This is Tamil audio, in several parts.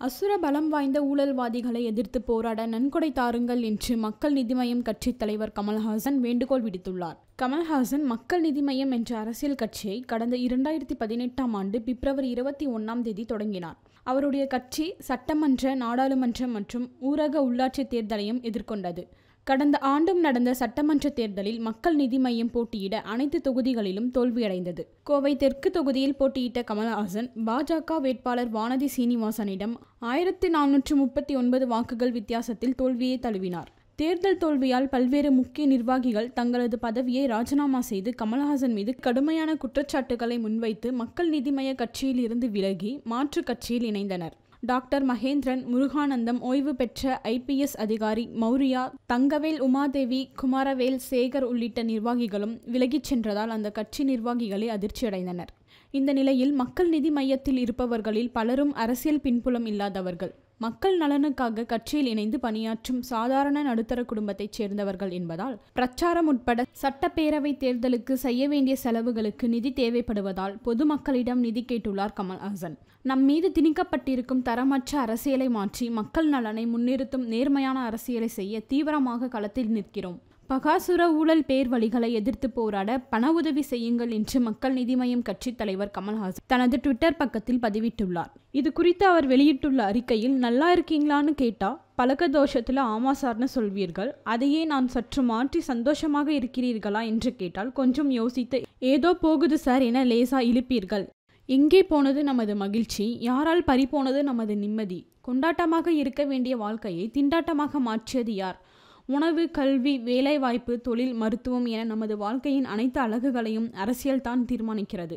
அசுர பலம் வாய்ந்த ஊழல்வாதிகளை எதிர்த்து போராட நன்கொடை தாருங்கள் என்று மக்கள் நீதி மய்யம் கட்சித் தலைவர் கமல்ஹாசன் வேண்டுகோள் விடுத்துள்ளார். கமல்ஹாசன் மக்கள் நிதி மய்யம் என்ற அரசியல் கட்சியை கடந்த இரண்டாயிரத்தி பதினெட்டாம் ஆண்டு பிப்ரவரி இருபத்தி ஒன்றாம் தேதி தொடங்கினார். அவருடைய கட்சி சட்டமன்ற நாடாளுமன்ற மற்றும் ஊரக உள்ளாட்சி தேர்தலையும் எதிர்கொண்டது. கடந்த ஆண்டும் நடந்த சட்டமன்ற தேர்தலில் மக்கள் நீதி மையம் போட்டியிட அனைத்து தொகுதிகளிலும் தோல்வியடைந்தது. கோவை தெற்கு தொகுதியில் போட்டியிட்ட கமல்ஹாசன் பாஜக வேட்பாளர் வானதி சீனிவாசனிடம் ஆயிரத்தி நானூற்று முப்பத்தி ஒன்பது வாக்குகள் வித்தியாசத்தில் தோல்வியை தழுவினார். தேர்தல் தோல்வியால் பல்வேறு முக்கிய நிர்வாகிகள் தங்களது பதவியை ராஜினாமா செய்து கமல்ஹாசன் மீது கடுமையான குற்றச்சாட்டுகளை முன்வைத்து மக்கள் நீதி மய்ய கட்சியில் இருந்து விலகி மாற்று கட்சியில் இணைந்தனர். டாக்டர் மகேந்திரன் முருகானந்தம் ஓய்வு பெற்ற ஐபிஎஸ் அதிகாரி மௌரியா தங்கவேல் உமாதேவி குமாரவேல் சேகர் உள்ளிட்ட நிர்வாகிகளும் விலகிச் சென்றதால் அந்த கட்சி நிர்வாகிகளே அதிர்ச்சியடைந்தனர். இந்த நிலையில் மக்கள் நிதி மையத்தில் இருப்பவர்களில் பலரும் அரசியல் பின்புலம் இல்லாதவர்கள். மக்கள் நலனுக்காக கட்சியில் இணைந்து பணியாற்றும் சாதாரண நடுத்தர குடும்பத்தைச் சேர்ந்தவர்கள் என்பதால் பிரச்சாரம் உட்பட சட்டப்பேரவை தேர்தலுக்கு செய்ய வேண்டிய செலவுகளுக்கு நிதி தேவைப்படுவதால் பொதுமக்களிடம் நிதி கேட்டுள்ளார் கமல்ஹாசன் நம் மீது திணிக்கப்பட்டிருக்கும் தரமற்ற அரசியலை மாற்றி மக்கள் நலனை முன்னிறுத்தும் நேர்மையான அரசியலை செய்ய தீவிரமாக களத்தில் நிற்கிறோம். பகாசுர ஊழல் பேர் வழிகளை எதிர்த்து போராட பண உதவி செய்யுங்கள் என்று மக்கள் நீதி மய்யம் கட்சித் தலைவர் கமல்ஹாசன் தனது ட்விட்டர் பக்கத்தில் பதிவிட்டுள்ளார். இது குறித்து அவர் வெளியிட்டுள்ள அறிக்கையில் நல்லா இருக்கீங்களான்னு கேட்டா பழக்க தோஷத்தில் ஆமா சார்னு சொல்வீர்கள். அதையே நான் சற்று மாற்றி சந்தோஷமாக இருக்கிறீர்களா? என்று கேட்டால் கொஞ்சம் யோசித்து ஏதோ போகுது சார் என லேசா இழுப்பீர்கள். எங்கே போனது நமது மகிழ்ச்சி? யாரால் பறிபோனது நமது நிம்மதி? கொண்டாட்டமாக இருக்க வேண்டிய வாழ்க்கையை திண்டாட்டமாக மாற்றியது யார்? உணவு கல்வி வேலைவாய்ப்பு தொழில் மருத்துவம் என நமது வாழ்க்கையின் அனைத்து அழகுகளையும் அரசியல் தான் தீர்மானிக்கிறது.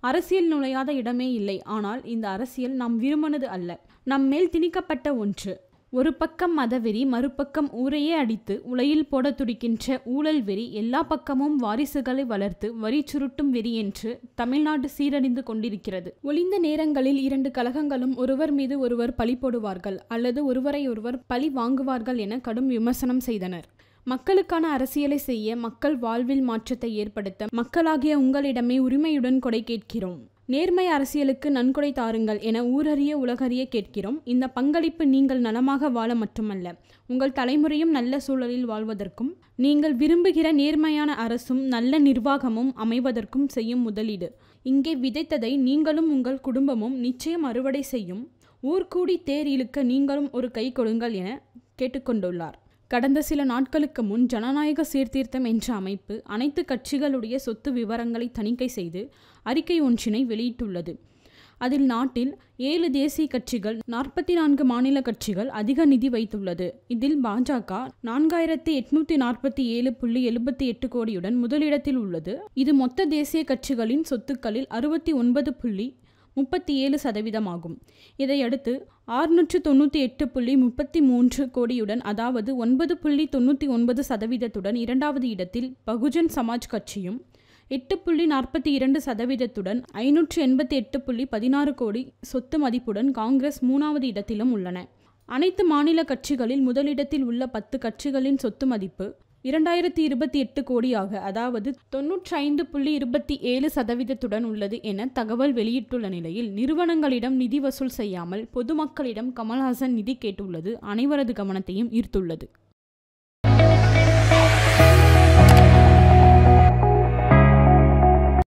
அரசியல் நுழையாத இடமே இல்லை. ஆனால் இந்த அரசியல் நாம் விரும்பினது அல்ல. நம் மேல் திணிக்கப்பட்ட ஒன்று. ஒரு பக்கம் மதவெறி மறுபக்கம் ஊரையே அடித்து உலையில் போட துடிக்கின்ற ஊழல் வெறி எல்லா பக்கமும் வாரிசுகளை வளர்த்து வரி சுருட்டும் வெறி என்று தமிழ்நாடு சீரழிந்து கொண்டிருக்கிறது. ஒளிந்த நேரங்களில் இரண்டு கழகங்களும் ஒருவர் மீது ஒருவர் பழி போடுவார்கள் அல்லது ஒருவரை ஒருவர் பழி வாங்குவார்கள் என கடும் விமர்சனம் செய்தனர். மக்களுக்கான அரசியலை செய்ய மக்கள் வாழ்வில் மாற்றத்தை ஏற்படுத்த மக்களாகிய உங்களிடமே உரிமையுடன் கொடை கேட்கிறோம். நேர்மை அரசியலுக்கு நன்கொடை தாருங்கள் என ஊரறிய உலகறிய கேட்கிறோம். இந்த பங்களிப்பு நீங்கள் நலமாக வாழ மட்டுமல்ல உங்கள் தலைமுறையும் நல்ல சூழலில் வாழ்வதற்கும் நீங்கள் விரும்புகிற நேர்மையான அரசும் நல்ல நிர்வாகமும் அமைவதற்கும் செய்யும் முதலீடு. இங்கே விதைத்ததை நீங்களும் உங்கள் குடும்பமும் நிச்சயம் அறுவடை செய்யும். ஊர்கூடி தேர் இழுக்க நீங்களும் ஒரு கை கொடுங்கள் என கேட்டுக்கொண்டுள்ளார். கடந்த சில நாட்களுக்கு முன் ஜனநாயக சீர்திருத்தம் என்ற அமைப்பு அனைத்து கட்சிகளுடைய சொத்து விவரங்களை தணிக்கை செய்து அறிக்கை ஒன்றினை வெளியிட்டுள்ளது. அதில் நாட்டில் ஏழு தேசிய கட்சிகள் நாற்பத்தி நான்கு மாநில கட்சிகள் அதிக நிதி வைத்துள்ளது. இதில் பாஜக நான்காயிரத்தி எட்நூத்தி நாற்பத்தி ஏழு புள்ளி எழுபத்தி எட்டு கோடியுடன் முதலிடத்தில் உள்ளது. இது மொத்த தேசிய கட்சிகளின் சொத்துக்களில் அறுபத்தி ஒன்பது புள்ளி முப்பத்தி ஏழு சதவீதமாகும். இதையடுத்து ஆறுநூற்று தொண்ணூற்றி எட்டு புள்ளி முப்பத்தி மூன்று கோடியுடன் அதாவது ஒன்பது புள்ளி தொண்ணூற்றி ஒன்பது சதவீதத்துடன் இரண்டாவது இடத்தில் பகுஜன் சமாஜ் கட்சியும் எட்டு புள்ளி நாற்பத்தி இரண்டு சதவீதத்துடன் ஐநூற்று எண்பத்தி எட்டு புள்ளி பதினாறு கோடி சொத்து மதிப்புடன் காங்கிரஸ் மூணாவது இடத்திலும் உள்ளன. அனைத்து மாநில கட்சிகளில் முதலிடத்தில் உள்ள பத்து கட்சிகளின் சொத்து மதிப்பு இரண்டாயிரத்தி இருபத்தி எட்டு கோடியாக அதாவது தொன்னூற்றி ஐந்து புள்ளி இருபத்தி ஏழு சதவீதத்துடன் உள்ளது என தகவல் வெளியிட்டுள்ள நிலையில் நிறுவனங்களிடம் நிதி வசூல் செய்யாமல் பொதுமக்களிடம் கமல்ஹாசன் நிதி கேட்டுள்ளது. அனைவரது கவனத்தையும் ஈர்த்துள்ளது.